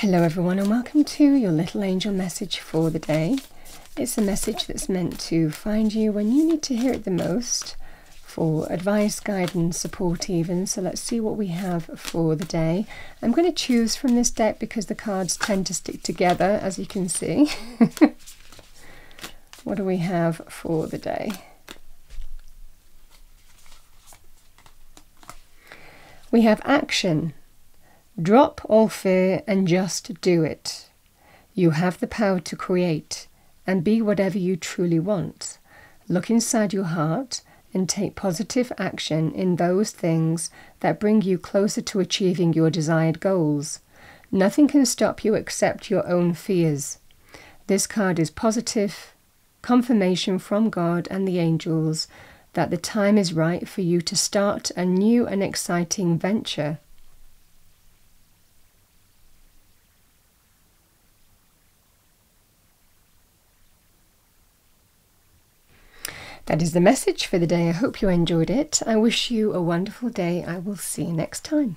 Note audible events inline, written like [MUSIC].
Hello, everyone, and welcome to your little angel message for the day. It's a message that's meant to find you when you need to hear it the most for advice, guidance, support, even. So, let's see what we have for the day. I'm going to choose from this deck because the cards tend to stick together, as you can see. [LAUGHS] what do we have for the day? We have action. Drop all fear and just do it. You have the power to create and be whatever you truly want. Look inside your heart and take positive action in those things that bring you closer to achieving your desired goals. Nothing can stop you except your own fears. This card is positive, confirmation from God and the angels that the time is right for you to start a new and exciting venture. That is the message for the day. I hope you enjoyed it. I wish you a wonderful day. I will see you next time.